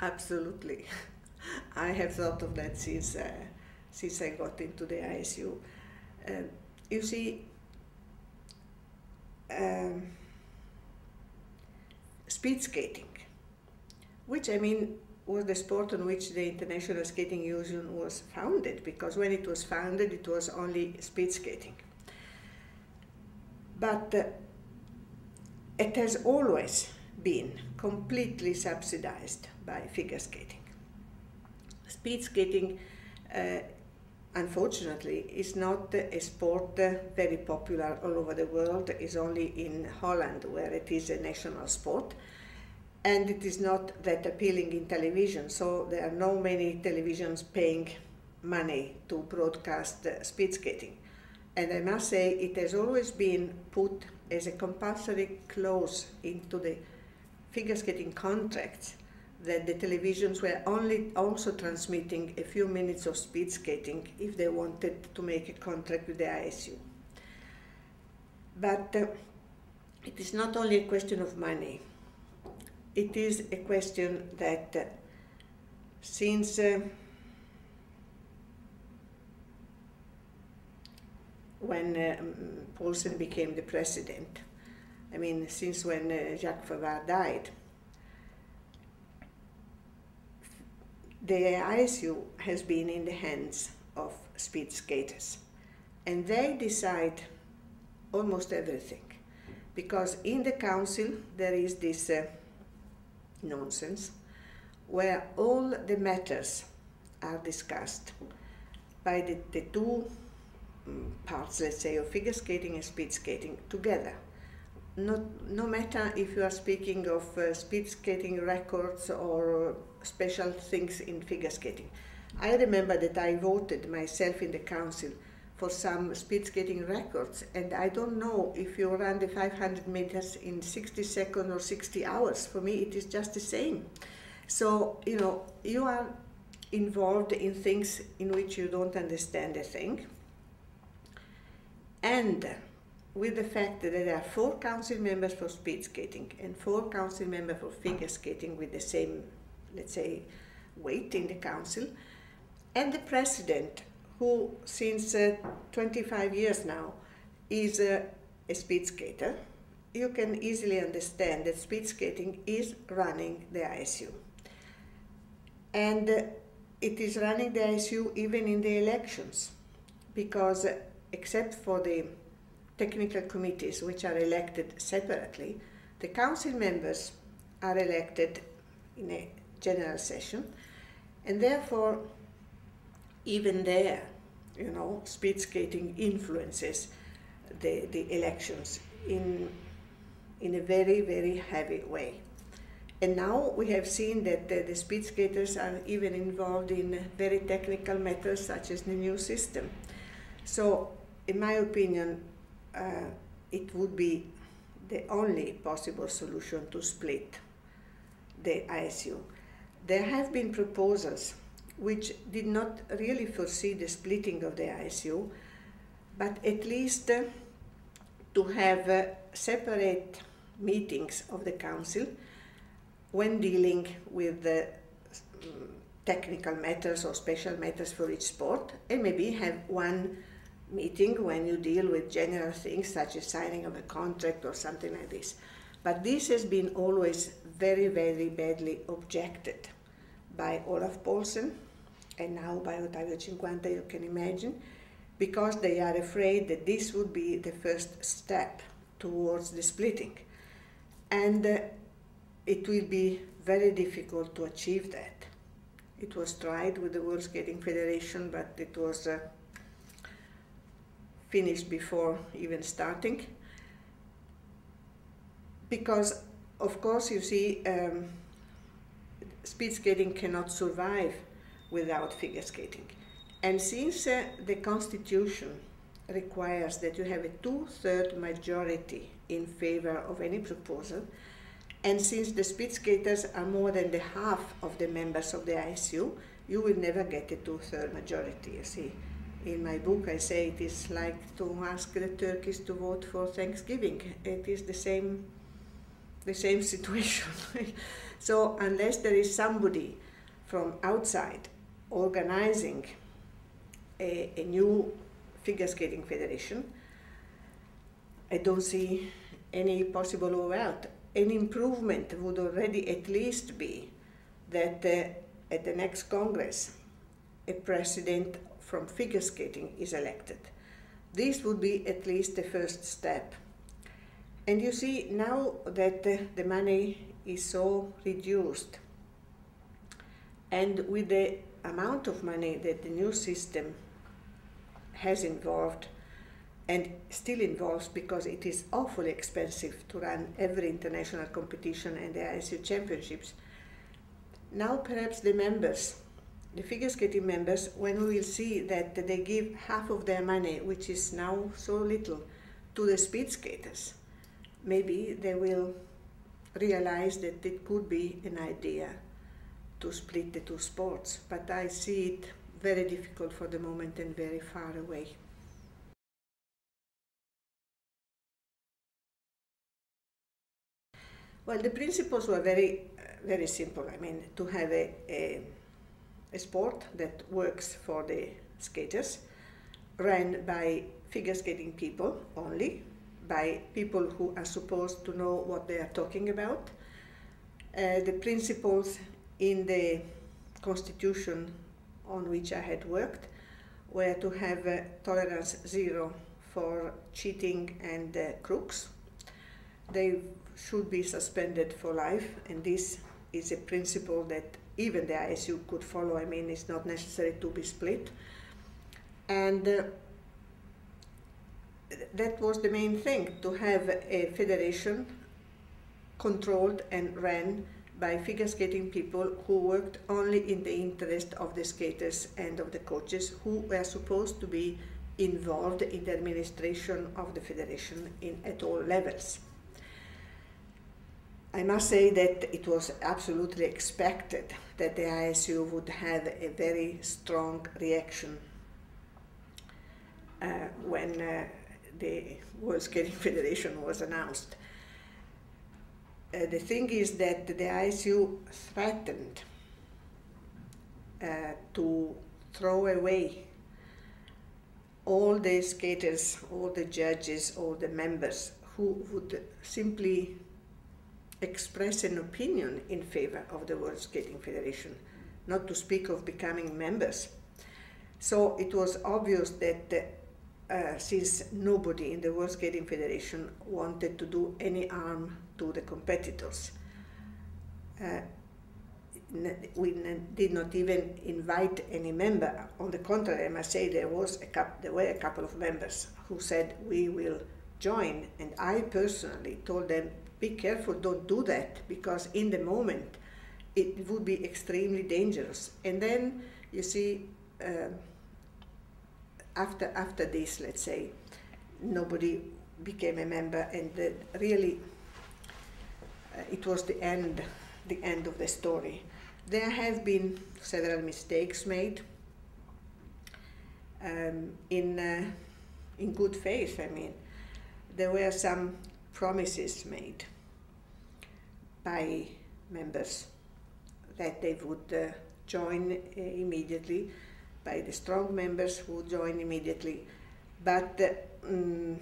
Absolutely. I have thought of that since, uh, since I got into the ISU. Uh, you see, um, speed skating, which I mean was the sport on which the International Skating Union was founded, because when it was founded, it was only speed skating. But uh, it has always been completely subsidized by figure skating. Speed skating, uh, unfortunately, is not a sport very popular all over the world. It's only in Holland where it is a national sport. And it is not that appealing in television, so there are no many televisions paying money to broadcast uh, speed skating. And I must say, it has always been put as a compulsory clause into the figure skating contracts that the televisions were only also transmitting a few minutes of speed skating if they wanted to make a contract with the ISU. But uh, it is not only a question of money. It is a question that uh, since uh, when um, Poulsen became the president, I mean, since when uh, Jacques Favard died, the ISU has been in the hands of speed skaters. And they decide almost everything. Because in the council there is this uh, nonsense where all the matters are discussed by the, the two um, parts, let's say, of figure skating and speed skating together. Not, no matter if you are speaking of uh, speed skating records or special things in figure skating. I remember that I voted myself in the council for some speed skating records, and I don't know if you run the 500 meters in 60 seconds or 60 hours. For me, it is just the same. So, you know, you are involved in things in which you don't understand a thing. And with the fact that there are four council members for speed skating and four council members for figure skating with the same let's say, weight in the council, and the president, who since uh, 25 years now is uh, a speed skater, you can easily understand that speed skating is running the ISU. And uh, it is running the ISU even in the elections, because uh, except for the technical committees, which are elected separately, the council members are elected in a general session. And therefore, even there, you know, speed skating influences the, the elections in, in a very, very heavy way. And now we have seen that the, the speed skaters are even involved in very technical matters such as the new system. So, in my opinion, uh, it would be the only possible solution to split the ISU there have been proposals which did not really foresee the splitting of the ISU, but at least uh, to have uh, separate meetings of the Council when dealing with the um, technical matters or special matters for each sport, and maybe have one meeting when you deal with general things such as signing of a contract or something like this. But this has been always very, very badly objected by Olaf Poulsen and now by Ottavio Cinquanta, you can imagine, because they are afraid that this would be the first step towards the splitting. And uh, it will be very difficult to achieve that. It was tried with the World Skating Federation, but it was uh, finished before even starting. Because, of course, you see, um, speed skating cannot survive without figure skating. And since uh, the constitution requires that you have a two-third majority in favor of any proposal, and since the speed skaters are more than the half of the members of the ISU, you will never get a two-third majority, you see. In my book I say it is like to ask the Turkish to vote for Thanksgiving. It is the same, the same situation. So unless there is somebody from outside organizing a, a new figure skating federation, I don't see any possible way out. An improvement would already at least be that uh, at the next Congress, a president from figure skating is elected. This would be at least the first step. And you see, now that the money is so reduced, and with the amount of money that the new system has involved, and still involves because it is awfully expensive to run every international competition and the ISU championships. Now perhaps the members, the figure skating members, when we will see that they give half of their money, which is now so little, to the speed skaters, maybe they will realize that it could be an idea to split the two sports. But I see it very difficult for the moment and very far away. Well, the principles were very, very simple. I mean, to have a, a sport that works for the skaters, run by figure skating people only, by people who are supposed to know what they are talking about. Uh, the principles in the constitution on which I had worked were to have uh, tolerance zero for cheating and uh, crooks. They should be suspended for life, and this is a principle that even the ISU could follow. I mean, it's not necessary to be split. And uh, that was the main thing to have a federation controlled and ran by figure skating people who worked only in the interest of the skaters and of the coaches who were supposed to be involved in the administration of the federation in, at all levels. I must say that it was absolutely expected that the ISU would have a very strong reaction uh, when uh, the World Skating Federation was announced. Uh, the thing is that the ISU threatened uh, to throw away all the skaters, all the judges, all the members who would simply express an opinion in favor of the World Skating Federation, not to speak of becoming members. So it was obvious that uh, since nobody in the World Skating Federation wanted to do any harm to the competitors, uh, we did not even invite any member. On the contrary, I must say there was a there were a couple of members who said we will join, and I personally told them be careful, don't do that, because in the moment it would be extremely dangerous. And then you see, uh, after after this, let's say, nobody became a member, and really, uh, it was the end, the end of the story. There have been several mistakes made. Um, in uh, in good faith, I mean, there were some promises made by members that they would uh, join uh, immediately, by the strong members who join immediately. But um,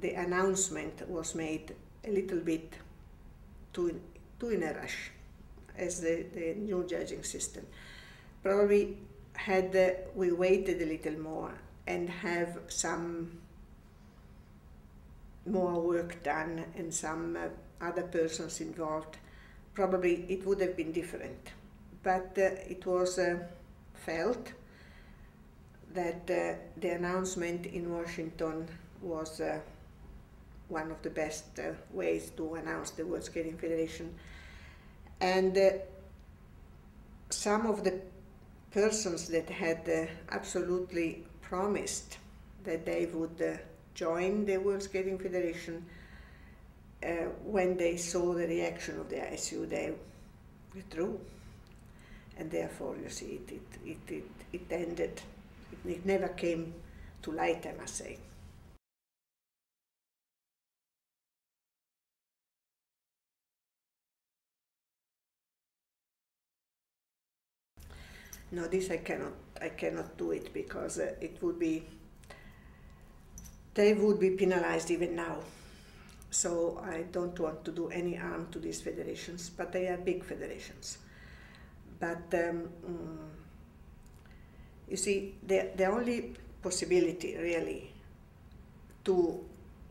the announcement was made a little bit too, too in a rush as the, the new judging system. Probably had uh, we waited a little more and have some more work done and some uh, other persons involved, probably it would have been different. But uh, it was uh, felt that uh, the announcement in Washington was uh, one of the best uh, ways to announce the World Skating Federation. And some of the persons that had absolutely promised that they would join the World Skating Federation, uh, when they saw the reaction of the ISU, they withdrew. And therefore, you see, it, it, it, it, it ended. It, it never came to light, I must say. No, this I cannot, I cannot do it because uh, it would be, they would be penalized even now. So I don't want to do any harm to these federations, but they are big federations. But um, mm, you see, the, the only possibility really to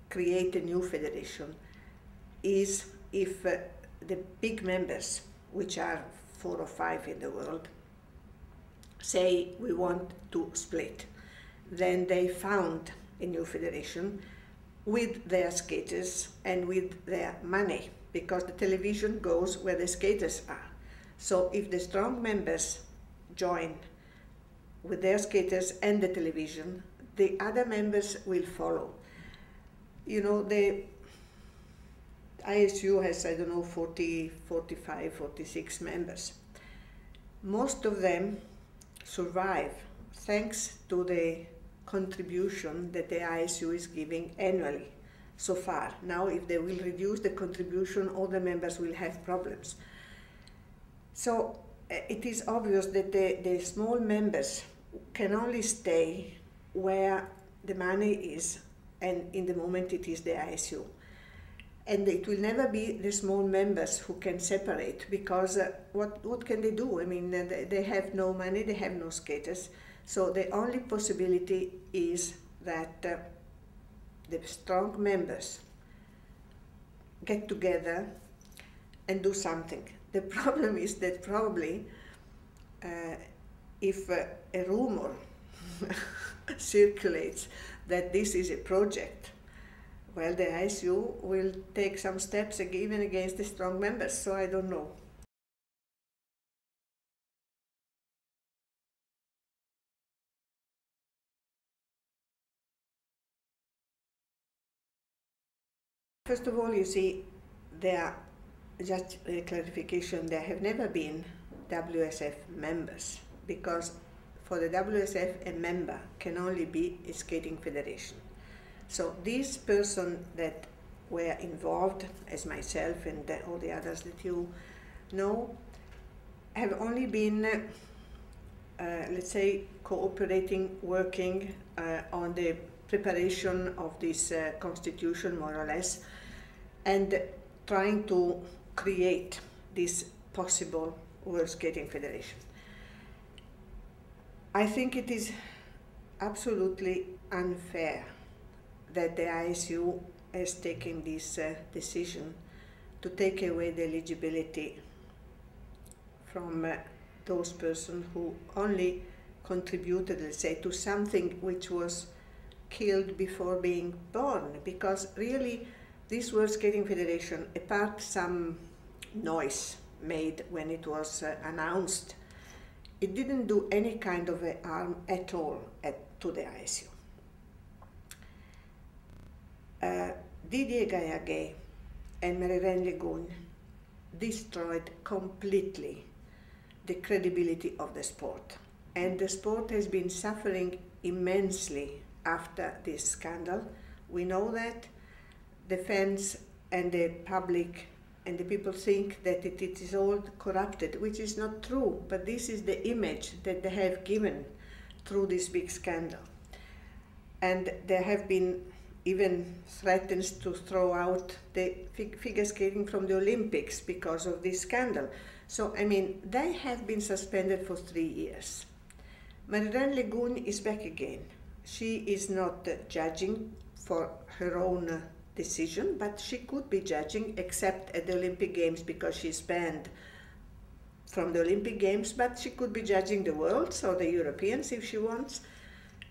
create a new federation is if uh, the big members, which are four or five in the world, say we want to split. Then they found a new federation with their skaters and with their money because the television goes where the skaters are. So if the strong members join with their skaters and the television, the other members will follow. You know, the ISU has, I don't know, 40, 45, 46 members. Most of them survive thanks to the contribution that the ISU is giving annually so far. Now, if they will reduce the contribution, all the members will have problems. So eh, it is obvious that the, the small members can only stay where the money is, and in the moment it is the ISU. And it will never be the small members who can separate because uh, what, what can they do? I mean, uh, they, they have no money, they have no skaters so the only possibility is that uh, the strong members get together and do something. The problem is that probably uh, if uh, a rumor circulates that this is a project, well, the ISU will take some steps even against the strong members, so I don't know. First of all, you see, there, just a clarification, there have never been WSF members because for the WSF, a member can only be a skating federation. So these persons that were involved, as myself and the, all the others that you know, have only been, uh, let's say, cooperating, working uh, on the preparation of this uh, constitution, more or less, and trying to create this possible World Skating Federation. I think it is absolutely unfair that the ISU has taken this uh, decision to take away the eligibility from uh, those persons who only contributed, let's say, to something which was killed before being born, because really this World Skating Federation, apart some noise made when it was uh, announced, it didn't do any kind of harm at all at, to the ISU. Uh, Didier Gaillaguet and Marie-Reine Le Gougne destroyed completely the credibility of the sport. And the sport has been suffering immensely after this scandal. We know that the fans and the public and the people think that it, it is all corrupted, which is not true, but this is the image that they have given through this big scandal. And there have been even threats to throw out the figure skating from the Olympics because of this scandal. So, I mean, they have been suspended for three years. Marie-Reine Le Gougne is back again. She is not uh, judging for her own uh, decision, but she could be judging except at the Olympic Games because she's banned from the Olympic Games, but she could be judging the Worlds or the Europeans if she wants.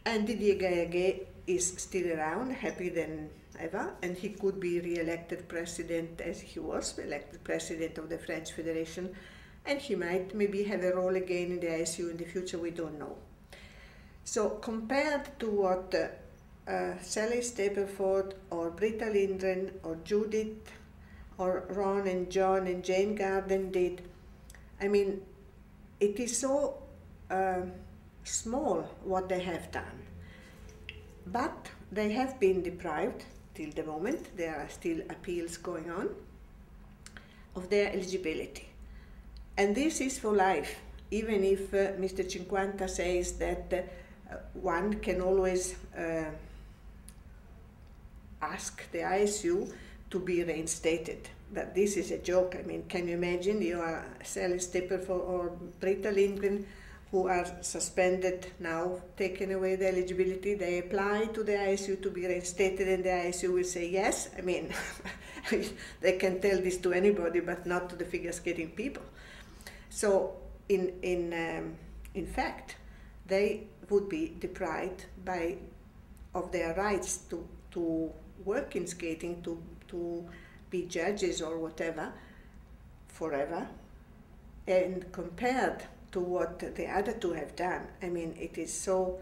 And Didier Gaillaguet is still around, happy than ever, and he could be re-elected president as he was elected president of the French Federation, and he might maybe have a role again in the ISU in the future, we don't know. So compared to what uh, uh, Sally Stapleford or Britta Lindgren or Judith or Ron and John and Jane Garden did. I mean, it is so uh, small what they have done. But they have been deprived till the moment, there are still appeals going on, of their eligibility. And this is for life. even if uh, Mr. Cinquanta says that uh, one can always uh, ask the ISU to be reinstated. But this is a joke. I mean, can you imagine you are Sally Stapleford or Britta Lindgren who are suspended now, taken away the eligibility, they apply to the ISU to be reinstated and the ISU will say yes. I mean, they can tell this to anybody but not to the figure skating people. So in, in, um, in fact, they would be deprived by, of their rights to, to work in skating, to, to be judges or whatever, forever. And compared to what the other two have done. I mean, it is so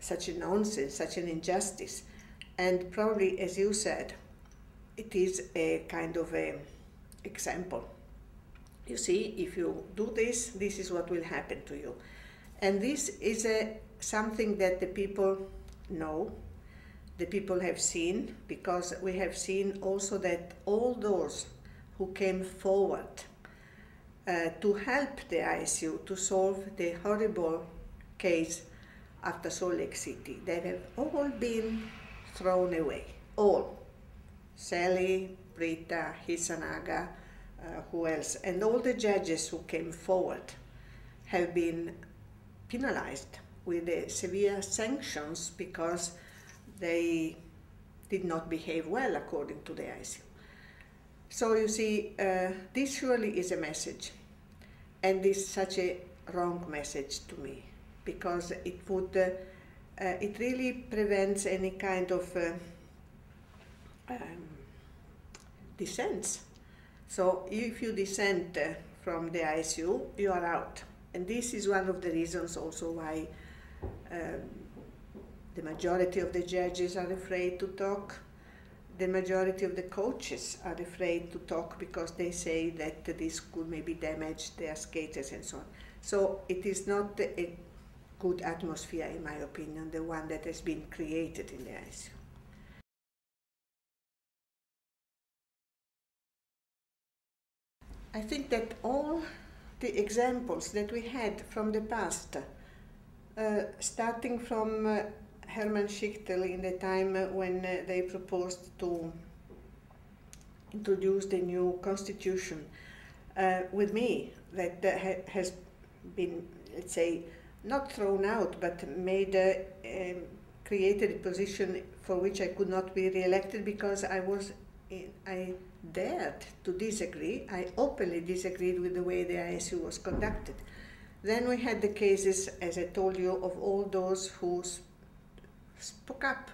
such a nonsense, such an injustice. And probably, as you said, it is a kind of a example. You see, if you do this, this is what will happen to you. And this is a, something that the people know, the people have seen, because we have seen also that all those who came forward uh, to help the ISU to solve the horrible case after Salt Lake City. They have all been thrown away. All. Sally, Britta, Hisanaga, uh, who else? And all the judges who came forward have been penalized with the severe sanctions because they did not behave well according to the ISU. So you see, uh, this surely is a message, and this is such a wrong message to me because it would, uh, uh, it really prevents any kind of uh, um. So if you dissent uh, from the ISU, you are out, and this is one of the reasons also why. Um, the majority of the judges are afraid to talk the majority of the coaches are afraid to talk because they say that this could maybe damage their skaters and so on. So it is not a good atmosphere, in my opinion, the one that has been created in the ISU. I think that all the examples that we had from the past, uh, starting from uh, Hermann Schichtel in the time when uh, they proposed to introduce the new constitution uh, with me that uh, ha has been, let's say, not thrown out but made a, um, created a position for which I could not be re-elected because I was in, I dared to disagree. I openly disagreed with the way the ISU was conducted. Then we had the cases, as I told you, of all those who spoke up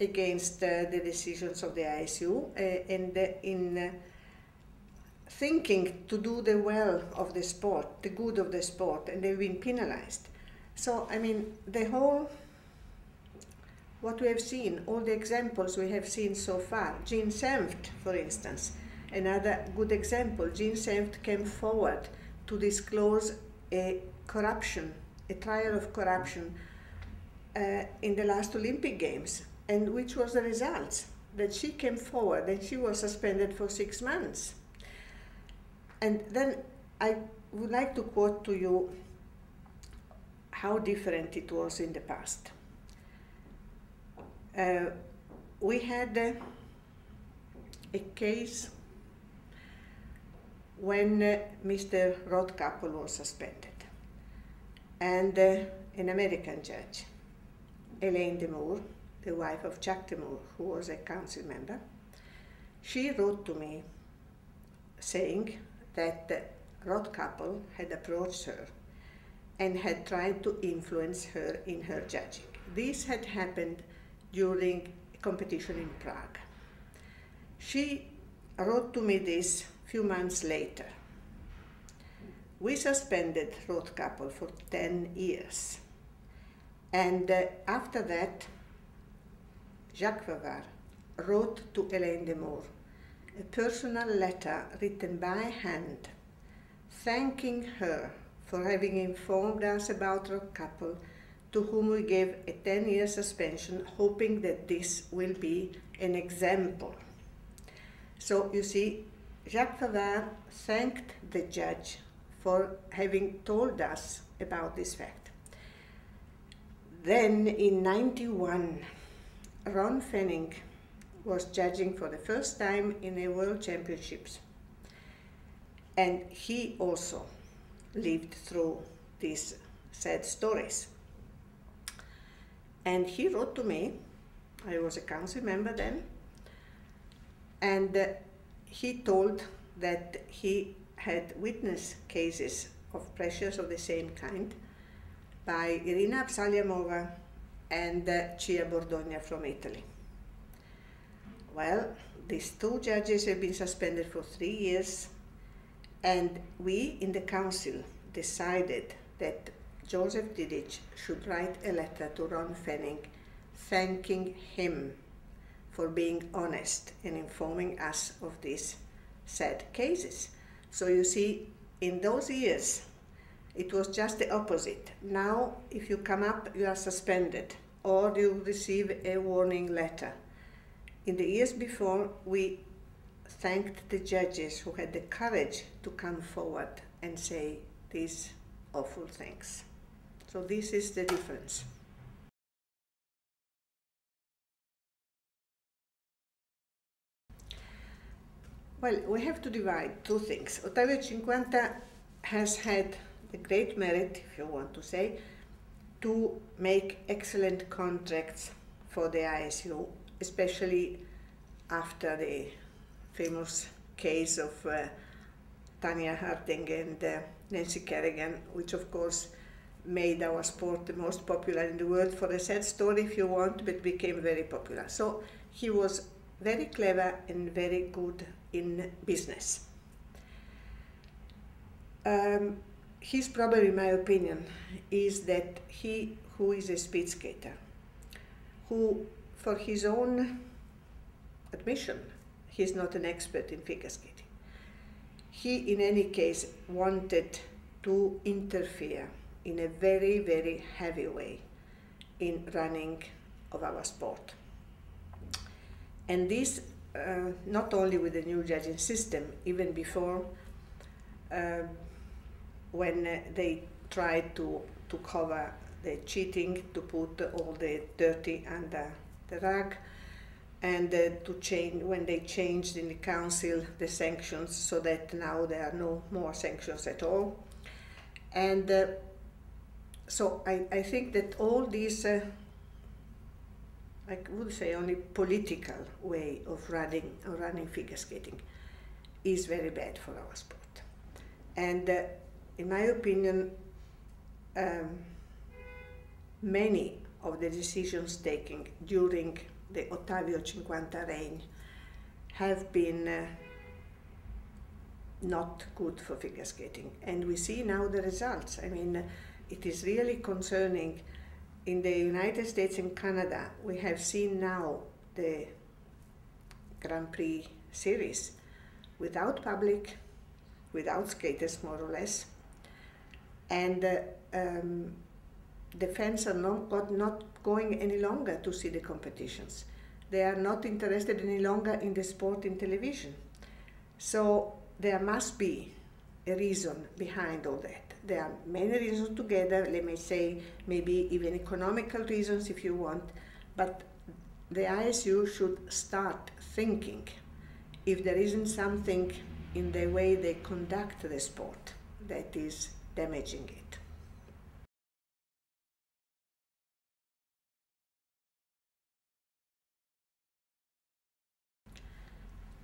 against uh, the decisions of the ISU uh, and uh, in thinking to do the well of the sport, the good of the sport, and they've been penalized. So, I mean, the whole, what we have seen, all the examples we have seen so far, Jean Senft, for instance, another good example, Jean Senft came forward to disclose a corruption, a trial of corruption uh, in the last Olympic Games, and which was the result that she came forward and she was suspended for six months. And then I would like to quote to you how different it was in the past. Uh, we had a case when uh, Mr. Rothkappel was suspended, and uh, an American judge Elaine DeMoore, the wife of Jack DeMoore, who was a council member, she wrote to me saying that the Rothkappel had approached her and had tried to influence her in her judging. This had happened during a competition in Prague. She wrote to me this few months later. We suspended Rothkappel for 10 years and uh, after that, Jacques Favard wrote to Hélène DeMoore a personal letter written by hand, thanking her for having informed us about Rothkappel, to whom we gave a 10 year suspension, hoping that this will be an example. So you see, Jacques Favard thanked the judge for having told us about this fact. Then in 91, Ron Pfenning was judging for the first time in the World Championships. And he also lived through these sad stories. And he wrote to me, I was a council member then, and uh, he told that he had witnessed cases of pressures of the same kind by Irina Absalyamova and Cia Bordogna from Italy. Well, these two judges have been suspended for three years, and we in the council decided that Joseph Didic should write a letter to Ron Pfenning thanking him for being honest and informing us of these sad cases. So you see, in those years, it was just the opposite. Now, if you come up, you are suspended or you receive a warning letter. In the years before, we thanked the judges who had the courage to come forward and say these awful things. So, this is the difference. Well, we have to divide two things. Ottavio Cinquanta has had the great merit, if you want to say, to make excellent contracts for the ISU, especially after the famous case of uh, Tonya Harding and uh, Nancy Kerrigan, which of course made our sport the most popular in the world for a sad story, if you want, but became very popular. So he was very clever and very good in business. Um, his problem, in my opinion, is that he who is a speed skater, who for his own admission, he's not an expert in figure skating. He, in any case, wanted to interfere in a very, very heavy way in running of our sport. And this uh, not only with the new judging system, even before uh, when uh, they tried to, to cover the cheating, to put all the dirty under the rug, and uh, to change when they changed in the council the sanctions so that now there are no more sanctions at all. And uh, so I, I think that all these uh, I would say only political way of running running figure skating is very bad for our sport. And in my opinion, um, many of the decisions taken during the Ottavio Cinquanta reign have been uh, not good for figure skating. And we see now the results. I mean, uh, it is really concerning in the United States and Canada, we have seen now the Grand Prix series without public, without skaters more or less, and uh, um, the fans are not, not going any longer to see the competitions. They are not interested any longer in the sport in television. So there must be a reason behind all that there are many reasons together, let me say maybe even economical reasons if you want, but the ISU should start thinking if there isn't something in the way they conduct the sport that is damaging it.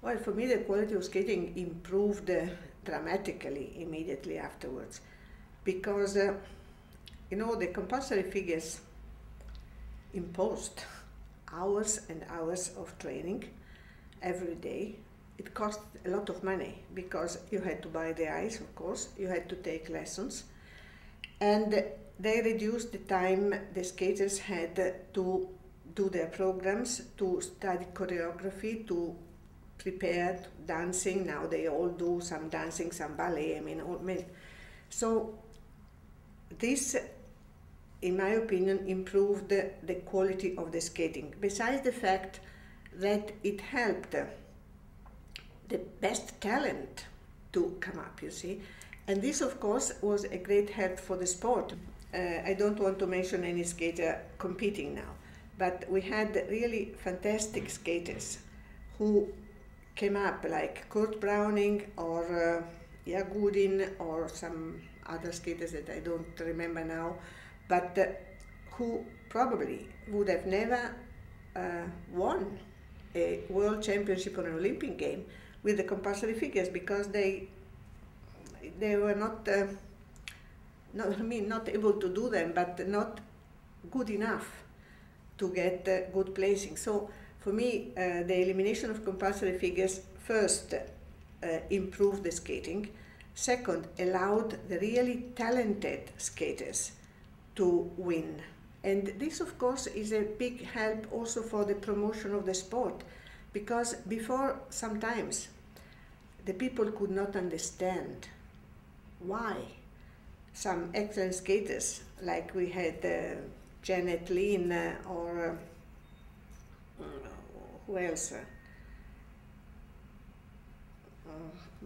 Well, for me, the quality of skating improved uh, dramatically immediately afterwards because uh, you know the compulsory figures imposed hours and hours of training every day it cost a lot of money because you had to buy the ice of course you had to take lessons and they reduced the time the skaters had to do their programs to study choreography to prepare dancing now they all do some dancing some ballet i mean all, men. so this, in my opinion, improved the, the quality of the skating. Besides the fact that it helped the best talent to come up, you see, And this, of course, was a great help for the sport. Uh, I don't want to mention any skater competing now, but we had really fantastic skaters who came up, like Kurt Browning or uh, Yagudin or some other skaters that I don't remember now, but uh, who probably would have never uh, won a world championship or an Olympic game with the compulsory figures because they they were not, uh, not I mean not able to do them, but not good enough to get uh, good placing. So for me, uh, the elimination of compulsory figures first uh, improved the skating, second allowed the really talented skaters to win. And this, of course, is a big help also for the promotion of the sport, because before sometimes the people could not understand why some excellent skaters, like we had uh, Janet Lynn uh, or uh, who else? Uh,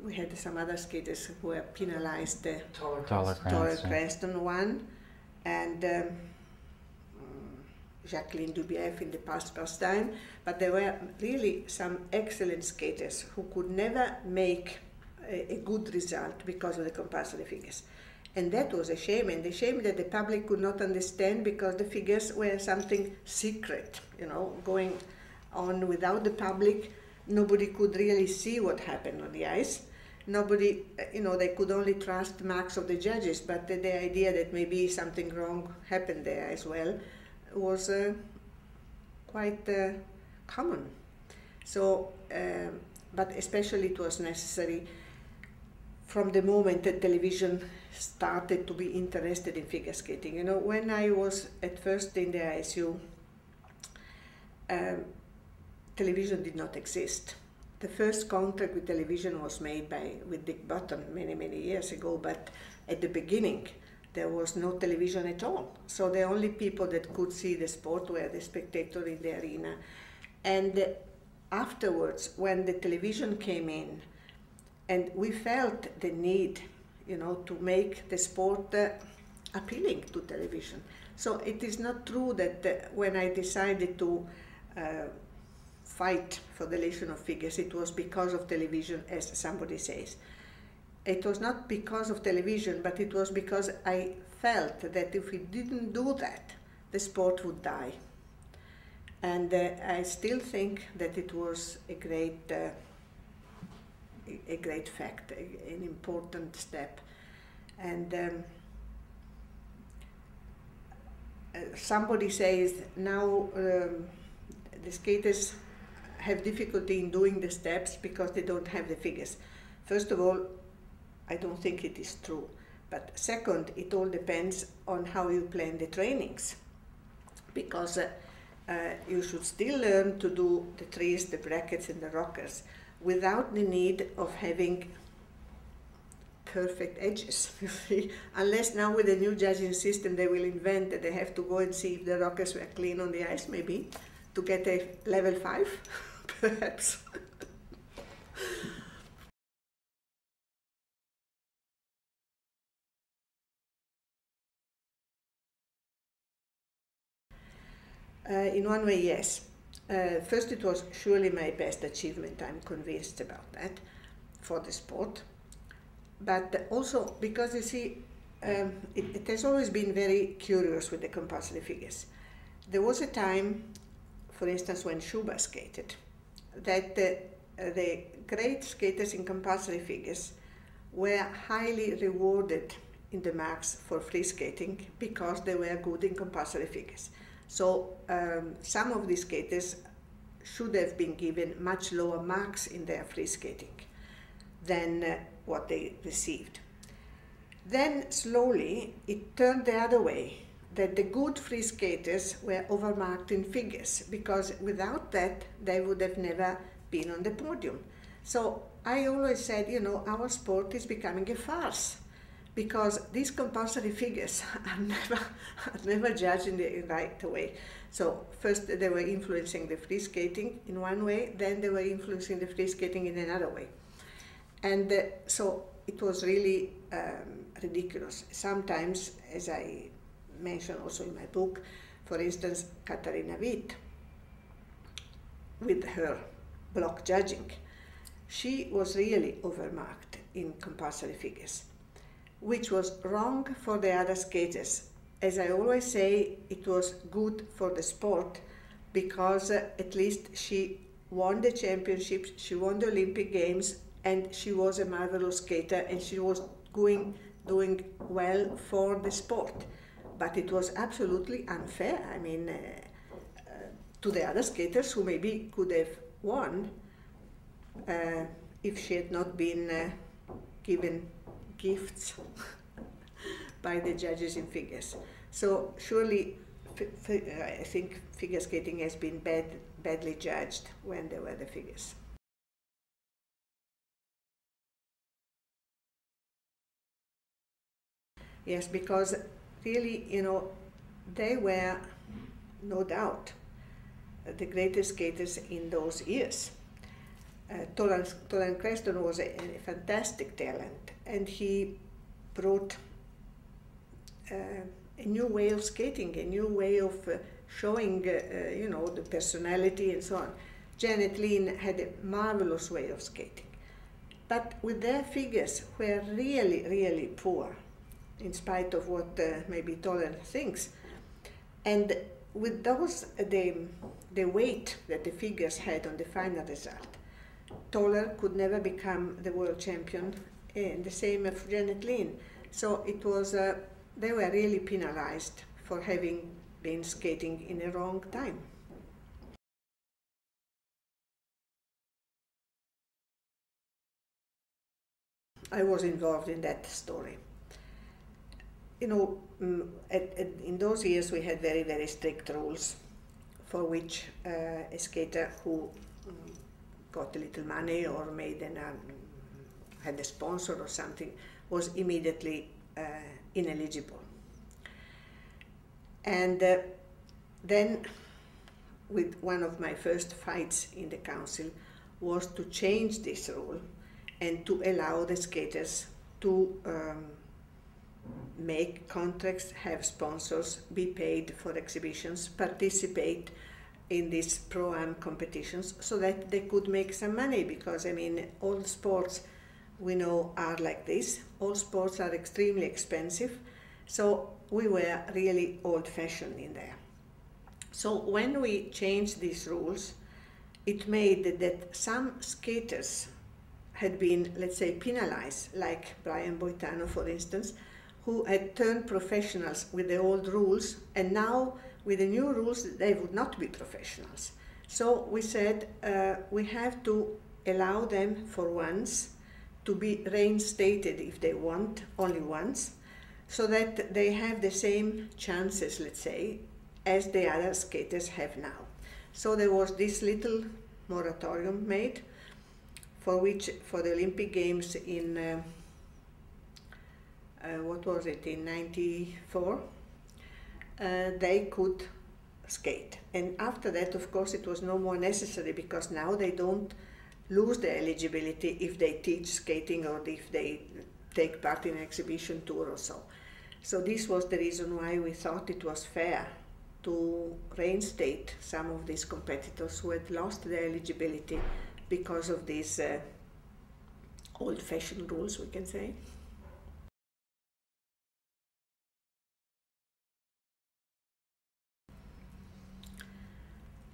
we had some other skaters who were penalized. Uh, Toller Cranston. Cranston won, and um, Jacqueline Dubief in the past past time, but there were really some excellent skaters who could never make a, a good result because of the compulsory figures. And that was a shame, and a shame that the public could not understand because the figures were something secret, you know, going on without the public. Nobody could really see what happened on the ice. Nobody, you know, they could only trust marks of the judges, but the, the idea that maybe something wrong happened there as well was uh, quite uh, common. So, um, but especially it was necessary from the moment that television started to be interested in figure skating. You know, when I was at first in the ISU, um, television did not exist. The first contract with television was made by with Dick Button many many years ago, but at the beginning there was no television at all. So the only people that could see the sport were the spectators in the arena. And afterwards, when the television came in, and we felt the need, you know, to make the sport uh, appealing to television. So it is not true that uh, when I decided to uh, fight for the election of figures, it was because of television, as somebody says it was not because of television, but it was because I felt that if we didn't do that, the sport would die. And uh, I still think that it was a great, uh, a great fact, a, an important step. And um, uh, somebody says now um, the skaters have difficulty in doing the steps because they don't have the figures. First of all, I don't think it is true. But second, it all depends on how you plan the trainings. Because uh, uh, you should still learn to do the threes, the brackets, and the rockers without the need of having perfect edges. Unless now with the new judging system they will invent that they have to go and see if the rockers were clean on the ice, maybe, to get a level 5, perhaps. Uh, in one way, yes. Uh, first, it was surely my best achievement. I'm convinced about that for the sport. But also because you see, um, it, it, has always been very curious with the compulsory figures. There was a time, for instance, when Schuba skated, that the, uh, the great skaters in compulsory figures were highly rewarded in the marks for free skating because they were good in compulsory figures. So um, some of these skaters should have been given much lower marks in their free skating than uh, what they received. Then slowly it turned the other way, that the good free skaters were overmarked in figures because without that they would have never been on the podium. So I always said, you know, our sport is becoming a farce because these compulsory figures are never, are never judged in the right way. So first they were influencing the free skating in one way, then they were influencing the free skating in another way. And uh, so it was really um, ridiculous. Sometimes, as I mentioned also in my book, for instance, Katarina Witt, with her block judging, she was really overmarked in compulsory figures, which was wrong for the other skaters. As I always say, it was good for the sport because uh, at least she won the championships, she won the Olympic Games, and she was a marvelous skater and she was going doing well for the sport. But it was absolutely unfair. I mean, uh, uh, to the other skaters who maybe could have won uh, if she had not been uh, given gifts by the judges in figures. So surely, uh, I think figure skating has been bad, badly judged when there were the figures. Yes, because really, you know, they were no doubt the greatest skaters in those years. Uh, Toller, Toller Cranston was a, a, fantastic talent and he brought uh, a new way of skating, a new way of uh, showing, you know, the personality and so on. Janet Lynn had a marvelous way of skating. But with their figures were really, really poor in spite of what uh, maybe Toller thinks. And with those, the, the weight that the figures had on the final result, Toller could never become the world champion, and the same for Janet Lynn. So it was, uh, they were really penalized for having been skating in a wrong time. I was involved in that story you know, mm, at, at, in those years we had very, very strict rules for which uh, a skater who got a little money or made an, um, had a sponsor or something was immediately uh, ineligible. And uh, then with one of my first fights in the council was to change this rule and to allow the skaters to um, make contracts, have sponsors, be paid for exhibitions, participate in these pro-am competitions so that they could make some money because I mean all sports we know are like this. All sports are extremely expensive. So we were really old-fashioned in there. So when we changed these rules, it made that some skaters had been, let's say, penalized, like Brian Boitano, for instance, who had turned professionals with the old rules, and now with the new rules, they would not be professionals. So we said uh, we have to allow them for once to be reinstated if they want, only once, so that they have the same chances, let's say, as the other skaters have now. So there was this little moratorium made for which, for the Olympic Games in uh, uh, what was it, in 94, uh, they could skate. And after that, of course, it was no more necessary because now they don't lose their eligibility if they teach skating or if they take part in an exhibition tour or so. So this was the reason why we thought it was fair to reinstate some of these competitors who had lost their eligibility because of these uh, old-fashioned rules, we can say.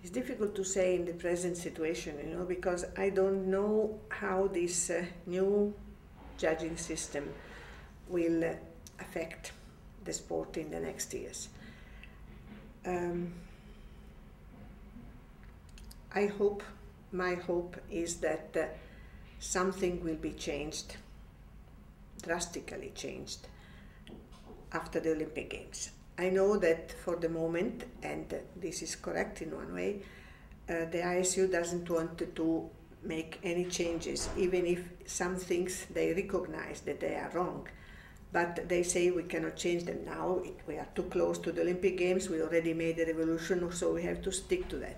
It's difficult to say in the present situation, you know, because I don't know how this uh, new judging system will uh, affect the sport in the next years. Um, I hope, my hope is that uh, something will be changed, drastically changed, after the Olympic Games. I know that for the moment, and this is correct in one way, uh, the ISU doesn't want to make any changes, even if some things they recognize that they are wrong. But they say we cannot change them now. We are too close to the Olympic Games. We already made a revolution, so we have to stick to that.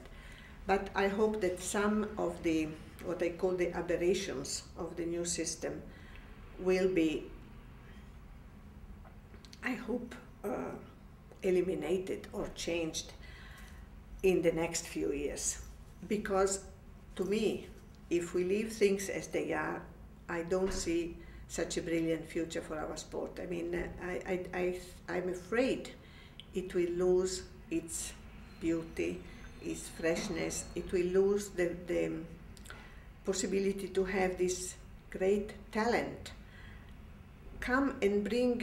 But I hope that some of the what I call the aberrations of the new system will be, I hope, uh, eliminated or changed in the next few years. Because to me, if we leave things as they are, I don't see such a brilliant future for our sport. I mean, I, I, I, I'm afraid it will lose its beauty, its freshness, it will lose the, the possibility to have this great talent come and bring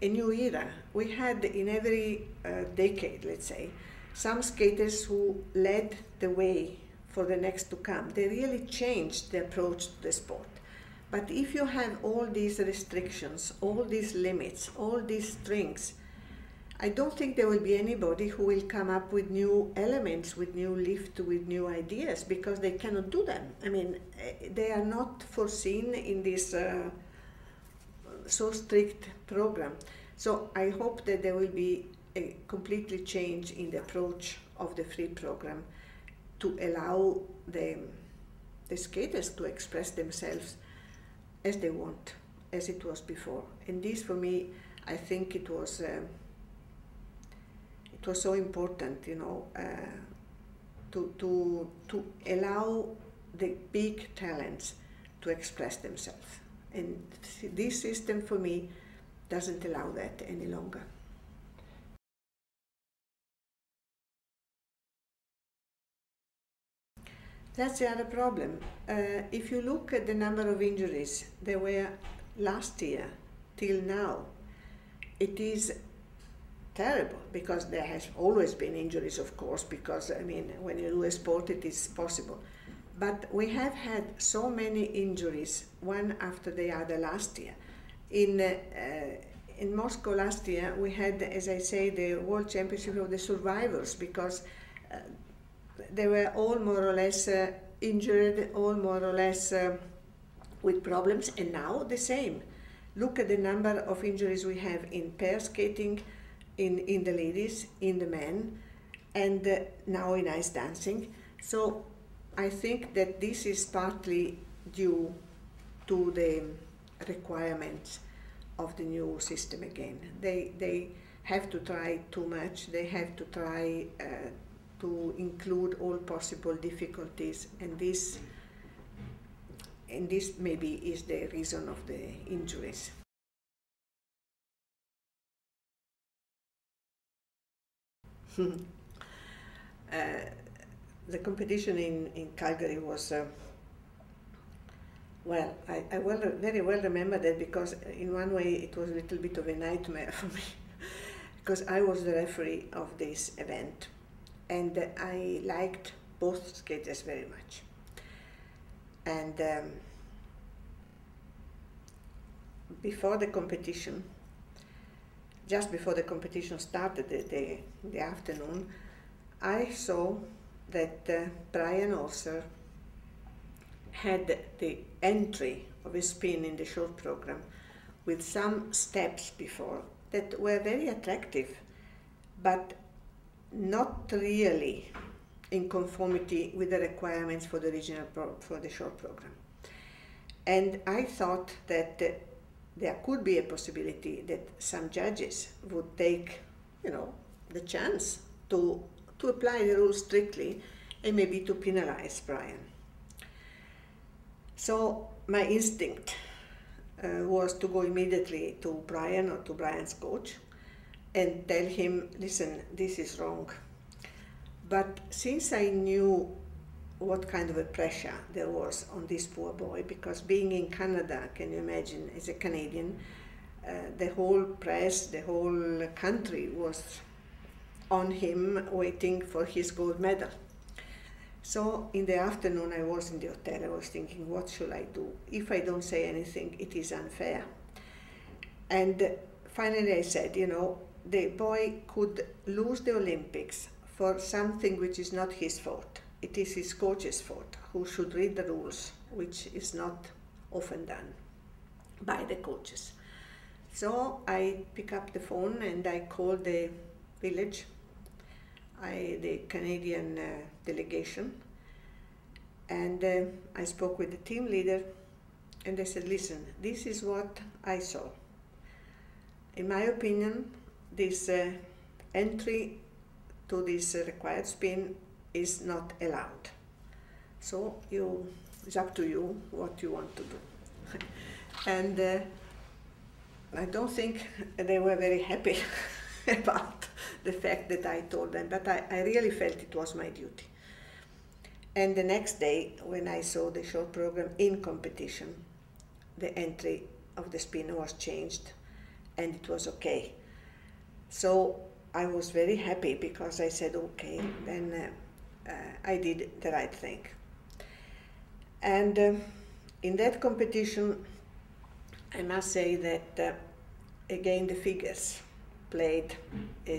a new era. We had in every uh, decade, let's say, some skaters who led the way for the next to come. They really changed the approach to the sport. But if you have all these restrictions, all these limits, all these strings, I don't think there will be anybody who will come up with new elements, with new lift, with new ideas, because they cannot do them. I mean, eh, they are not foreseen in this uh, so strict program. So I hope that there will be a completely change in the approach of the free program to allow the, the skaters to express themselves as they want, as it was before. And this, for me, I think it was. Uh, it was so important, you know, uh, to, to, to allow the big talents to express themselves. And this system for me doesn't allow that any longer. That's the other problem. Uh, if you look at the number of injuries there were last year till now, it is terrible because there has always been injuries, of course, because I mean, when you do a sport, it is possible. But we have had so many injuries, one after the other, last year. In uh, in Moscow last year, we had, as I say, the World Championship of the Survivors because uh, they were all more or less uh, injured, all more or less uh, with problems, and now the same. Look at the number of injuries we have in pair skating, in, in the ladies, in the men, and uh, now in ice dancing. So I think that this is partly due to the requirements of the new system again. They, they have to try too much, they have to try uh, to include all possible difficulties, and this, and this maybe is the reason of the injuries. uh, the competition in, in Calgary was, uh, well, I, I well, very well remember that because in one way it was a little bit of a nightmare for me because I was the referee of this event and I liked both skaters very much. And um, before the competition, just before the competition started, the, the, the afternoon, I saw that uh, Brian Orser had the entry of a spin in the short program with some steps before that were very attractive, but not really in conformity with the requirements for the pro- for the short program. And I thought that uh, there could be a possibility that some judges would take, you know, the chance to, to apply the rules strictly and maybe to penalize Brian. So my instinct uh, was to go immediately to Brian or to Brian's coach and tell him, listen, this is wrong. But since I knew what kind of a pressure there was on this poor boy because being in Canada, can you imagine, as a Canadian, uh, the whole press, the whole country was on him waiting for his gold medal. So in the afternoon, I was in the hotel. I was thinking, what should I do? If I don't say anything, it is unfair. And finally, I said, you know, the boy could lose the Olympics for something which is not his fault it is his coach's fault, who should read the rules, which is not often done by the coaches. So I pick up the phone and I call the village, I, the Canadian uh, delegation, and uh, I spoke with the team leader and I said, listen, this is what I saw. In my opinion, this uh, entry to this uh, required spin is not allowed. So you, it's up to you what you want to do. and uh, I don't think they were very happy about the fact that I told them, but I, I really felt it was my duty. And the next day, when I saw the short program in competition, the entry of the spin was changed and it was okay. So I was very happy because I said, okay, then uh, uh, I did the right thing. And um, in that competition, I must say that uh, again the figures played uh,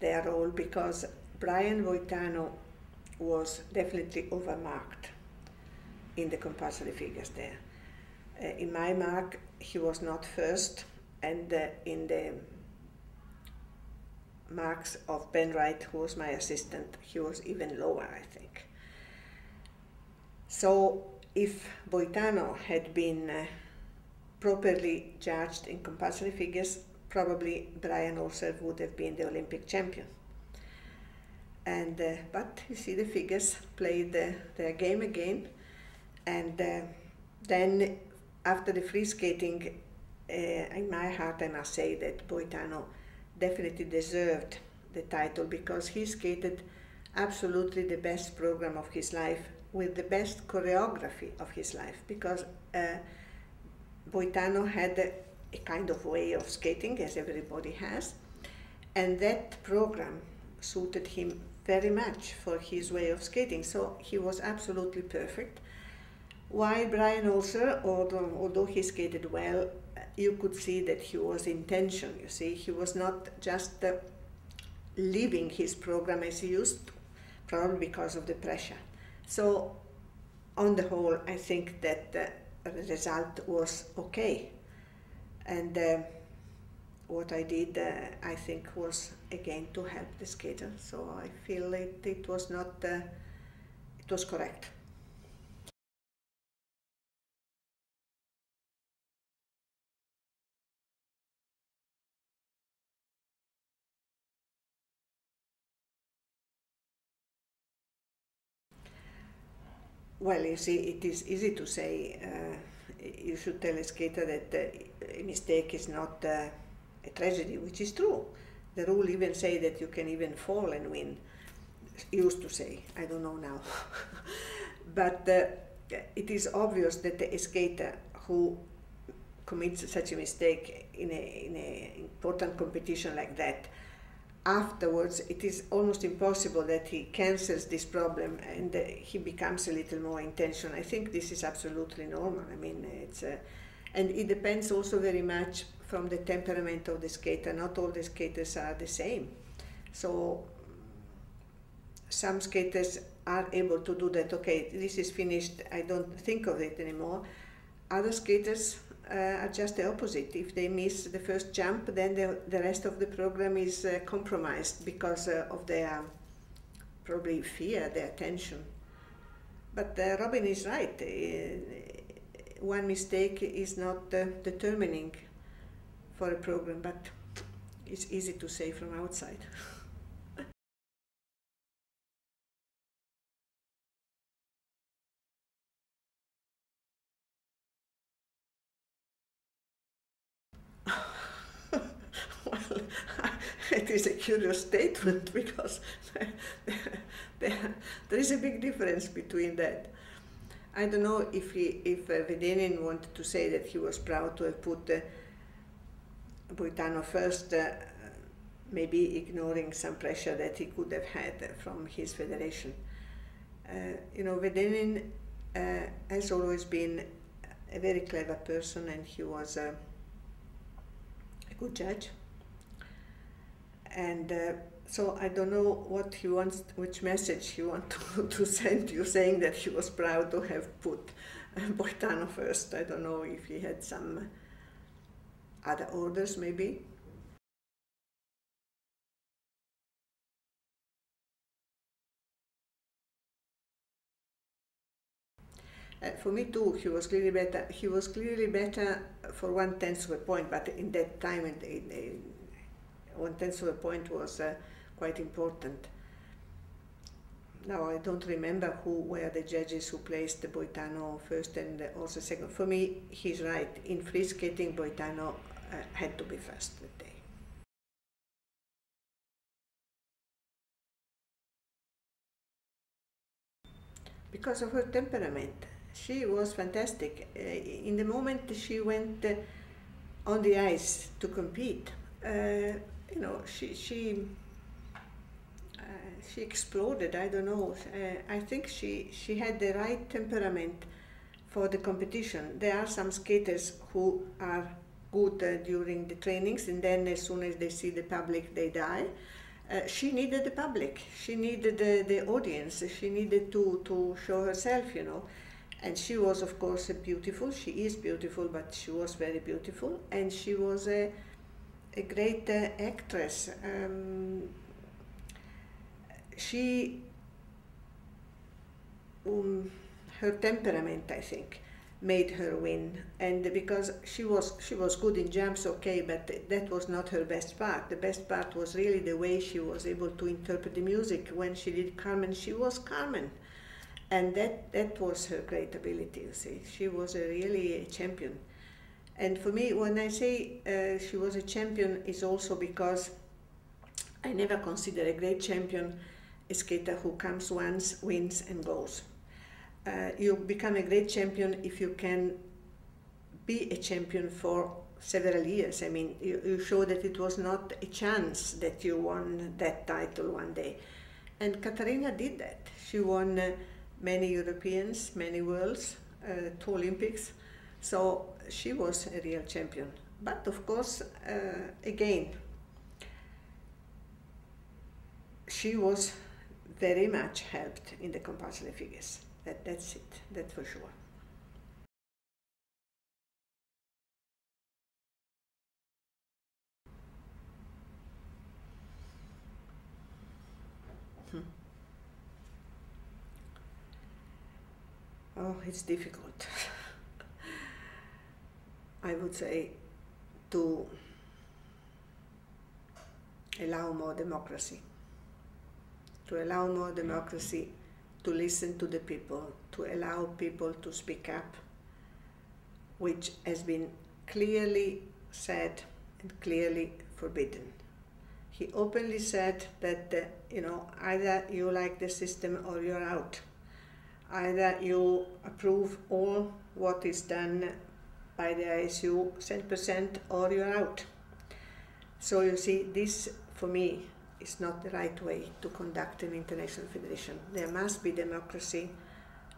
their role because Brian Boitano was definitely overmarked in the compulsory figures there. Uh, in my mark, he was not first, and uh, in the marks of Ben Wright, who was my assistant, he was even lower, I think. So if Boitano had been uh, properly judged in compulsory figures, probably Brian also would have been the Olympic champion. And uh, but you see, the figures played uh, their game again, and uh, then after the free skating, uh, in my heart, and I must say that Boitano definitely deserved the title because he skated absolutely the best program of his life with the best choreography of his life because uh, Boitano had a, kind of way of skating as everybody has. And that program suited him very much for his way of skating. So he was absolutely perfect. While Brian also although, although he skated well you could see that he was in tension you see. He was not just uh, leaving his program as he used to probably because of the pressure. So, on the whole, I think that the result was okay. And uh, what I did, uh, I think, was again to help the skater. So I feel it, it was not, uh, it was correct. Well, you see, it is easy to say. You should tell a skater that uh, a mistake is not uh, a tragedy, which is true. The rule even say that you can even fall and win. Used to say, I don't know now. but uh, it is obvious that a skater who commits such a mistake in a in an important competition like that afterwards it is almost impossible that he cancels this problem and uh, he becomes a little more intentional. I think this is absolutely normal. I mean, it's uh, and it depends also very much from the temperament of the skater. Not all the skaters are the same. So some skaters are able to do that. Okay, this is finished. I don't think of it anymore. Other skaters uh, are just the opposite. If they miss the first jump, then the, the rest of the program is uh, compromised because uh, of their probably fear, their tension. But uh, Robin is right. Uh, one mistake is not uh, determining for a program, but it's easy to say from outside. it is a curious statement because there, is a big difference between that. I don't know if he, if uh, Vedenin wanted to say that he was proud to have put uh, first, uh, maybe ignoring some pressure that he could have had from his federation. Uh, you know, Vedenin uh, has always been a very clever person and he was a good judge and uh, so I don't know what he wants, which message he wants to, to send you, saying that he was proud to have put Boitano first. I don't know if he had some other orders, maybe. Uh, for me too, he was clearly better. He was clearly better for one tenth of a point, but in that time, in, in, in one tenth of a point was uh, quite important. Now I don't remember who were the judges who placed Boitano first and also second. For me, he's right. In free skating, Boitano uh, had to be first that day. Because of her temperament she was fantastic. Uh, in the moment she went uh, on the ice to compete, uh, you know, she she uh, she exploded. I don't know. Uh, I think she she had the right temperament for the competition. There are some skaters who are good uh, during the trainings, and then as soon as they see the public, they die. Uh, she needed the public. She needed the, the audience. She needed to, to show herself, you know. And she was, of course, beautiful. She is beautiful, but she was very beautiful. And she was a, a great uh, actress. Um, she, um, her temperament, I think, made her win. And because she was she was good in jumps, okay, but that was not her best part. The best part was really the way she was able to interpret the music. When she did Carmen, she was Carmen and that that was her great ability. You see, she was a really a champion. And for me, when I say uh, she was a champion, is also because I never consider a great champion a skater who comes once, wins, and goes. Uh, you become a great champion if you can be a champion for several years. I mean, you, you show that it was not a chance that you won that title one day. And Katarina did that. She won. Uh, many Europeans, many worlds, uh, two Olympics. So she was a real champion. But of course, uh, again, she was very much helped in the compulsory figures. That, that's it, that's for sure. Oh, it's difficult. I would say to allow more democracy, to allow more democracy, to listen to the people, to allow people to speak up, which has been clearly said and clearly forbidden. He openly said that, uh, you know, either you like the system or you're out either you approve all what is done by the ISU 10% or you're out. So you see, this for me is not the right way to conduct an international federation. There must be democracy,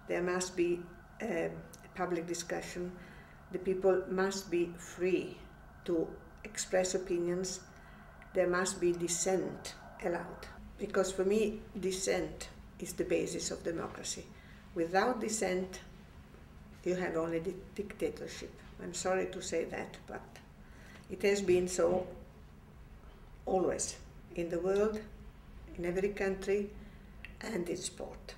there must be uh, public discussion, the people must be free to express opinions, there must be dissent allowed. Because for me, dissent is the basis of democracy. Without dissent, you have only dictatorship. I'm sorry to say that, but it has been so always in the world, in every country, and in sport.